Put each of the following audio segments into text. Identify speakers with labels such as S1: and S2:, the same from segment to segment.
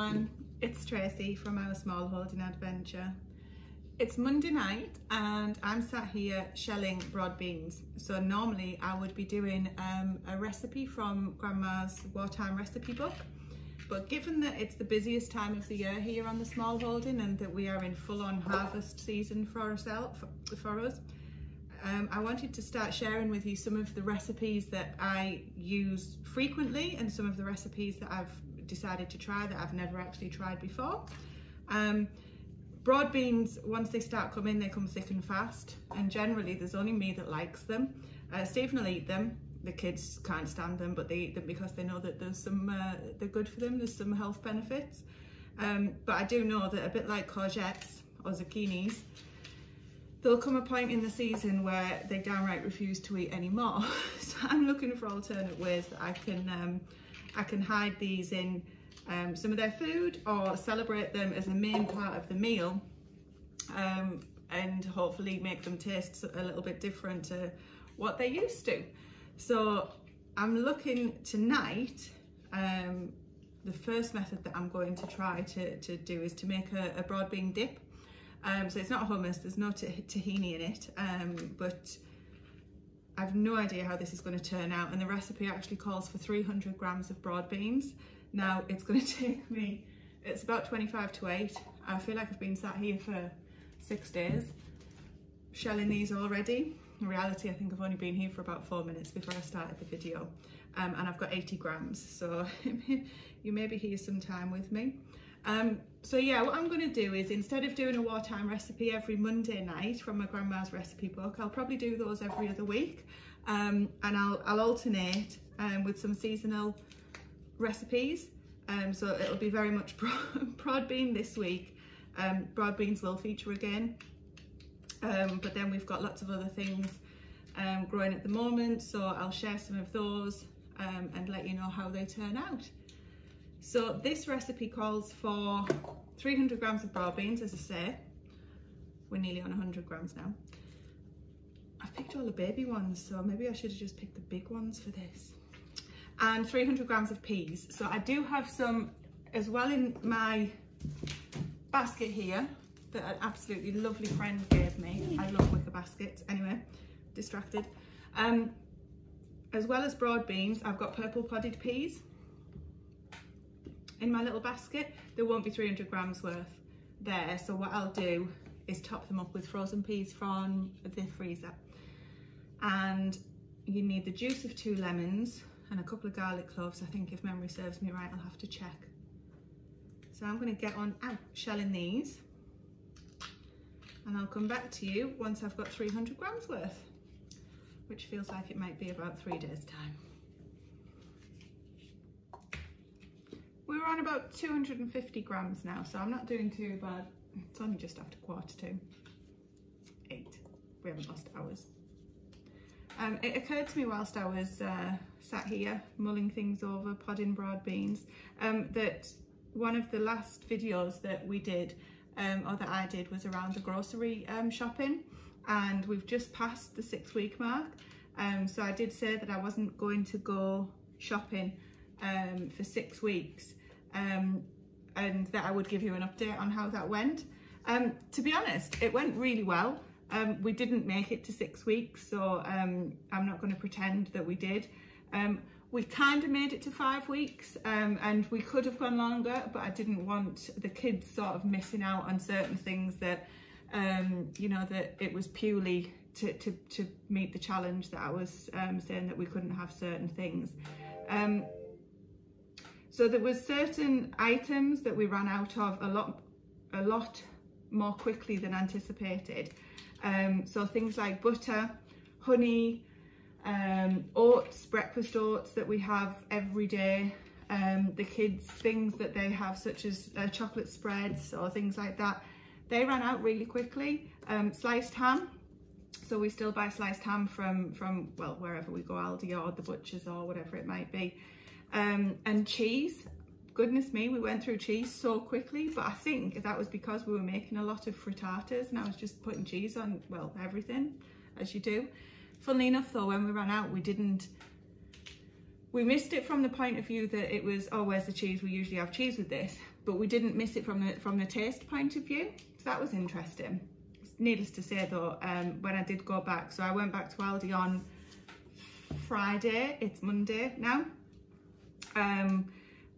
S1: Everyone, it's Tracy from our small holding adventure. It's Monday night and I'm sat here shelling broad beans. So normally I would be doing um, a recipe from Grandma's wartime recipe book. But given that it's the busiest time of the year here on the small holding and that we are in full on harvest season for ourselves, for us, um, I wanted to start sharing with you some of the recipes that I use frequently and some of the recipes that I've decided to try that I've never actually tried before. Um, broad beans, once they start coming, they come thick and fast. And generally there's only me that likes them. Uh, Stephen will eat them. The kids can't stand them, but they eat them because they know that there's some, uh, they're good for them. There's some health benefits. Um, but I do know that a bit like courgettes or zucchinis, there'll come a point in the season where they downright refuse to eat anymore. so I'm looking for alternate ways that I can um, I can hide these in um, some of their food or celebrate them as a main part of the meal um, and hopefully make them taste a little bit different to what they used to. So I'm looking tonight, um, the first method that I'm going to try to, to do is to make a, a broad bean dip. Um, so it's not hummus, there's no tahini in it, um, but I've no idea how this is going to turn out and the recipe actually calls for 300 grams of broad beans. Now it's going to take me, it's about 25 to 8. I feel like I've been sat here for six days shelling these already. In reality, I think I've only been here for about four minutes before I started the video um, and I've got 80 grams. So you may be here some time with me. Um, so yeah, what I'm going to do is instead of doing a wartime recipe every Monday night from my grandma's recipe book, I'll probably do those every other week. Um, and I'll, I'll alternate um, with some seasonal recipes. Um, so it'll be very much broad bean this week. Um, broad beans will feature again. Um, but then we've got lots of other things um, growing at the moment. So I'll share some of those and let you know how they turn out. So this recipe calls for 300 grams of broad beans, as I say. We're nearly on 100 grams now. I've picked all the baby ones, so maybe I should have just picked the big ones for this. And 300 grams of peas. So I do have some as well in my basket here that an absolutely lovely friend gave me. I love wicker baskets. Anyway, distracted. Um, as well as broad beans, I've got purple podded peas in my little basket. There won't be 300 grams worth there. So what I'll do is top them up with frozen peas from the freezer. And you need the juice of two lemons and a couple of garlic cloves. I think if memory serves me right, I'll have to check. So I'm gonna get on out shelling these and I'll come back to you once I've got 300 grams worth, which feels like it might be about three days time. We're on about 250 grams now, so I'm not doing too bad. It's only just after quarter to eight. We haven't lost hours. Um, it occurred to me whilst I was uh, sat here mulling things over, podding broad beans, um, that one of the last videos that we did, um, or that I did, was around the grocery um, shopping, and we've just passed the six week mark. Um, so I did say that I wasn't going to go shopping um, for six weeks um, and that I would give you an update on how that went. Um, to be honest, it went really well. Um, we didn't make it to six weeks, so um, I'm not going to pretend that we did. Um, we kind of made it to five weeks um, and we could have gone longer, but I didn't want the kids sort of missing out on certain things that, you know, that it was purely to, to, to meet the challenge that I was saying that we couldn't have certain things. Um, so there was certain items that we ran out of a lot, a lot more quickly than anticipated. Um, so things like butter, honey, um, oats, breakfast oats that we have every day, um, the kids things that they have such as uh, chocolate spreads or things like that, they ran out really quickly. Um, sliced ham, so we still buy sliced ham from, from well, wherever we go, Aldi or the butchers or whatever it might be. Um, and cheese, goodness me, we went through cheese so quickly, but I think that was because we were making a lot of frittatas and I was just putting cheese on, well, everything, as you do. Funnily enough though, when we ran out, we didn't, we missed it from the point of view that it was, oh, where's the cheese? We usually have cheese with this, but we didn't miss it from the, from the taste point of view. So that was interesting. Needless to say though, um, when I did go back, so I went back to Aldi on Friday, it's Monday now. Um,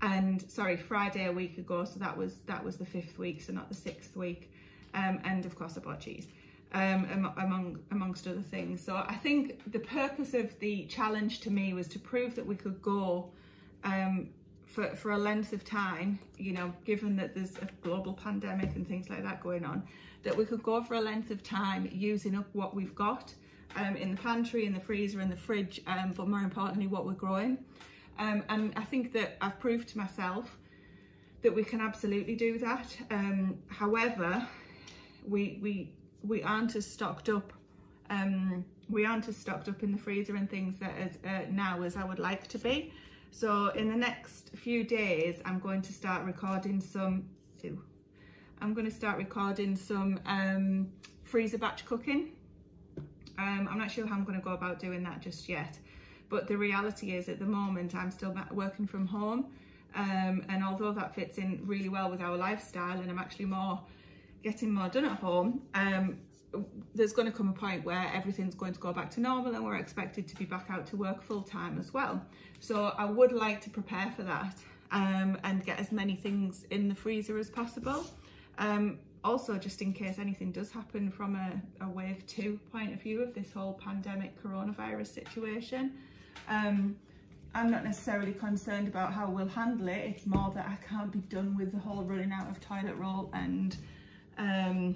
S1: and sorry, Friday a week ago, so that was that was the fifth week, so not the sixth week. Um, and of course I bought cheese um, among amongst other things. So I think the purpose of the challenge to me was to prove that we could go um, for, for a length of time, you know, given that there's a global pandemic and things like that going on, that we could go for a length of time using up what we've got um, in the pantry, in the freezer, in the fridge, um, but more importantly, what we're growing. Um, and I think that I've proved to myself that we can absolutely do that. Um, however, we, we we aren't as stocked up um, we aren't as stocked up in the freezer and things that as, uh, now as I would like to be. So in the next few days, I'm going to start recording some, I'm going to start recording some um, freezer batch cooking. Um, I'm not sure how I'm going to go about doing that just yet. But the reality is at the moment, I'm still working from home. Um, and although that fits in really well with our lifestyle and I'm actually more getting more done at home, um, there's going to come a point where everything's going to go back to normal and we're expected to be back out to work full time as well. So I would like to prepare for that um, and get as many things in the freezer as possible. Um, also, just in case anything does happen from a, a, wave two point of view of this whole pandemic coronavirus situation. Um, I'm not necessarily concerned about how we'll handle it. It's more that I can't be done with the whole running out of toilet roll and um,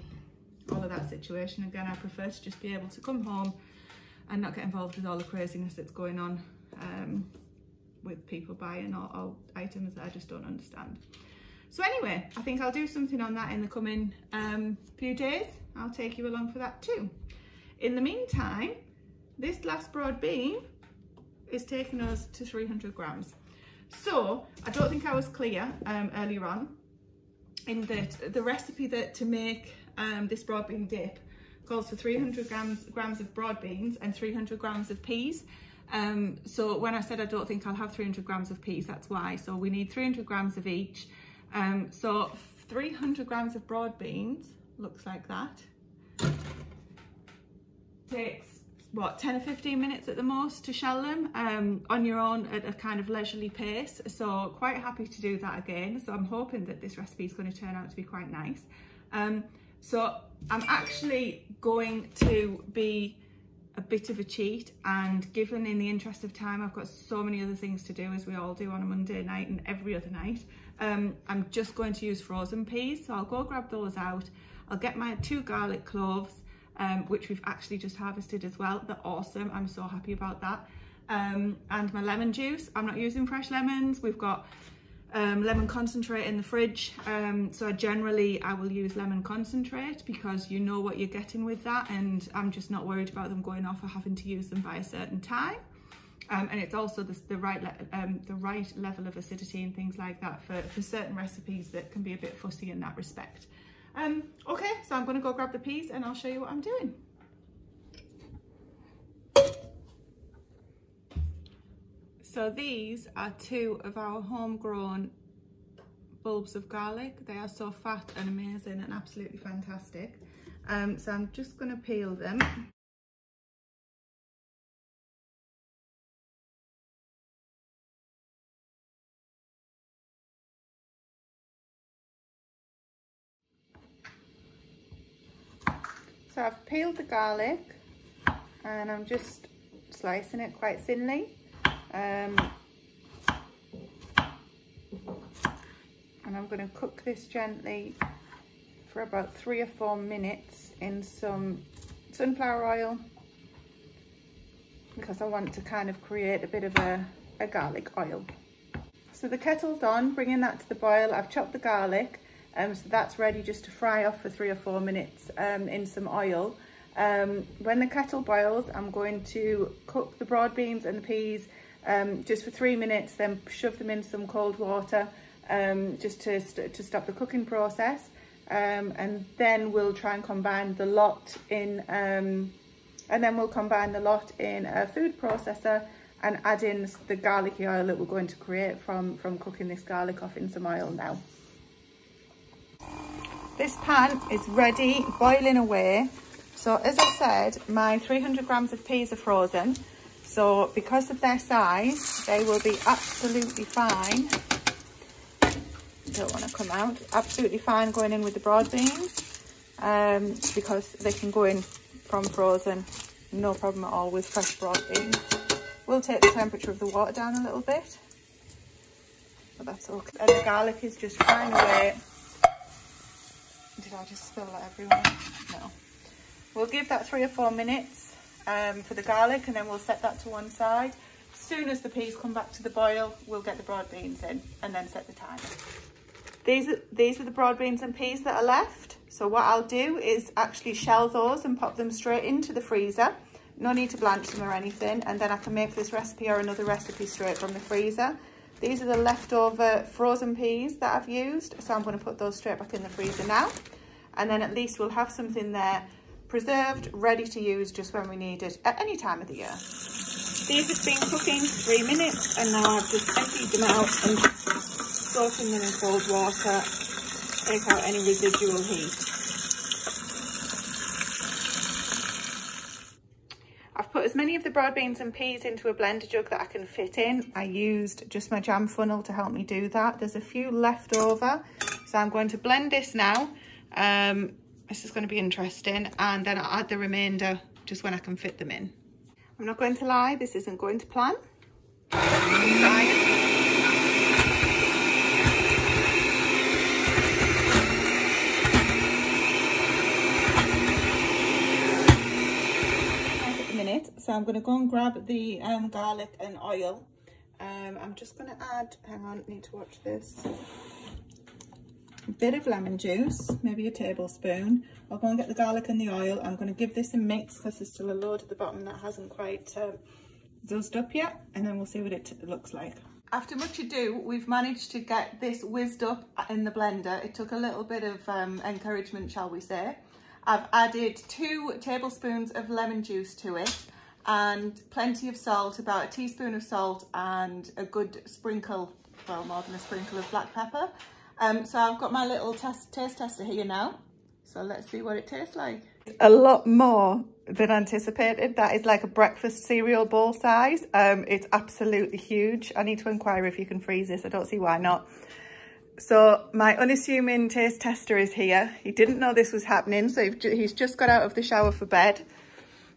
S1: all of that situation. Again, I prefer to just be able to come home and not get involved with all the craziness that's going on um, with people buying all, all, items that I just don't understand. So anyway, I think I'll do something on that in the coming um, few days. I'll take you along for that too. In the meantime, this last broad bean is taking us to 300 grams. So I don't think I was clear um, earlier on in that the recipe that to make um, this broad bean dip calls for 300 grams, grams of broad beans and 300 grams of peas. Um, so when I said I don't think I'll have 300 grams of peas, that's why. So we need 300 grams of each. Um, so 300 grams of broad beans, looks like that. Takes what 10 or 15 minutes at the most to shell them um, on your own at a kind of leisurely pace. So quite happy to do that again. So I'm hoping that this recipe is going to turn out to be quite nice. Um, so I'm actually going to be a bit of a cheat and given in the interest of time I've got so many other things to do as we all do on a Monday night and every other night. Um, I'm just going to use frozen peas. So I'll go grab those out. I'll get my two garlic cloves um, which we've actually just harvested as well. They're awesome. I'm so happy about that. Um, and my lemon juice. I'm not using fresh lemons. We've got um, lemon concentrate in the fridge. Um, so generally I will use lemon concentrate because you know what you're getting with that and I'm just not worried about them going off or having to use them by a certain time. Um, and it's also the, the right um, the right level of acidity and things like that for, for certain recipes that can be a bit fussy in that respect. Um, okay, so I'm gonna go grab the peas and I'll show you what I'm doing. So these are two of our homegrown bulbs of garlic. They are so fat and amazing and absolutely fantastic. Um, so I'm just gonna peel them. So I've peeled the garlic and I'm just slicing it quite thinly. Um, and I'm going to cook this gently for about three or four minutes in some sunflower oil because I want to kind of create a bit of a, a garlic oil. So the kettle's on, bringing that to the boil. I've chopped the garlic um, so that's ready just to fry off for three or four minutes um, in some oil. Um, when the kettle boils, I'm going to cook the broad beans and the peas um, just for three minutes, then shove them in some cold water um, just to, st to stop the cooking process. Um, and then we'll try and combine the lot in, and then we'll combine the lot in a food processor and add in the garlicky oil that we're going to create from, from cooking this garlic off in some oil now. This pan is ready, boiling away. So as I said, my 300 grams of peas are frozen. So because of their size, they will be absolutely fine. Don't want to come out. Absolutely fine going in with the broad beans um, because they can go in from frozen. No problem at all with fresh broad beans. We'll take the temperature of the water down a little bit. But that's okay. And the garlic is just frying away. Did I just spill that everywhere? No. We'll give that three or four minutes um, for the garlic and then we'll set that to one side. As soon as the peas come back to the boil, we'll get the broad beans in and then set the timer. These are, these are the broad beans and peas that are left. So what I'll do is actually shell those and pop them straight into the freezer. No need to blanch them or anything. And then I can make this recipe or another recipe straight from the freezer. These are the leftover frozen peas that I've used. So I'm going to put those straight back in the freezer now. And then at least we'll have something there preserved, ready to use just when we need it at any time of the year. These have been cooking three minutes and now I've just emptied them out and soaking them in cold water, take out any residual heat. I've put as many of the broad beans and peas into a blender jug that I can fit in. I used just my jam funnel to help me do that. There's a few left over. So I'm going to blend this now. Um, this is going to be interesting. And then I'll add the remainder just when I can fit them in. I'm not going to lie, this isn't going to plan. So I'm going to go and grab the um, garlic and oil. Um, I'm just going to add, hang on, need to watch this. Bit of lemon juice, maybe a tablespoon. I'll go and get the garlic and the oil. I'm going to give this a mix because there's still a load at the bottom that hasn't quite uh, up yet. And then we'll see what it looks like. After much ado, we've managed to get this whizzed up in the blender. It took a little bit of um, encouragement, shall we say. I've added two tablespoons of lemon juice to it and plenty of salt, about a teaspoon of salt and a good sprinkle, well more than a sprinkle of black pepper. Um, so I've got my little test, taste tester here now. So let's see what it tastes like. A lot more than anticipated. That is like a breakfast cereal bowl size. Um, it's absolutely huge. I need to inquire if you can freeze this. I don't see why not. So my unassuming taste tester is here. He didn't know this was happening. So he's just got out of the shower for bed.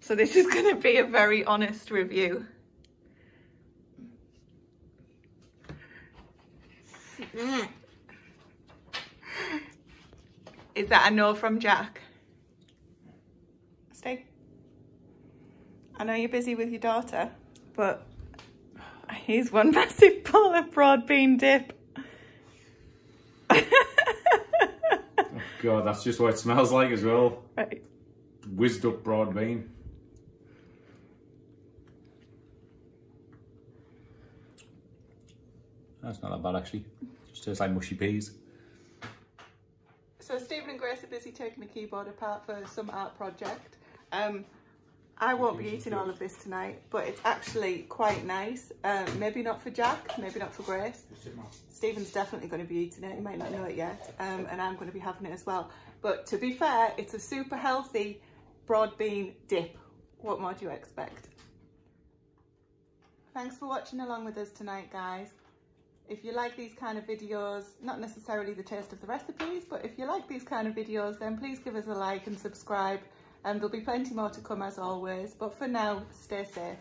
S1: So this is going to be a very honest review. Mm. Is that a no from Jack? Stay. I know you're busy with your daughter, but here's one massive bowl of broad bean dip.
S2: oh God, that's just what it smells like as well.
S1: Right.
S2: Whizzed up broad bean. That's not that bad actually. Just tastes like mushy peas.
S1: Taking the keyboard apart for some art project. Um, I won't be eating all of this tonight, but it's actually quite nice. Um, maybe not for Jack, maybe not for Grace. Stephen's definitely going to be eating it. He might not know it yet. Um, and I'm going to be having it as well. But to be fair, it's a super healthy broad bean dip. What more do you expect? Thanks for watching along with us tonight, guys. If you like these kind of videos, not necessarily the taste of the recipes, but if you like these kind of videos, then please give us a like and subscribe. And there'll be plenty more to come as always. But for now, stay safe.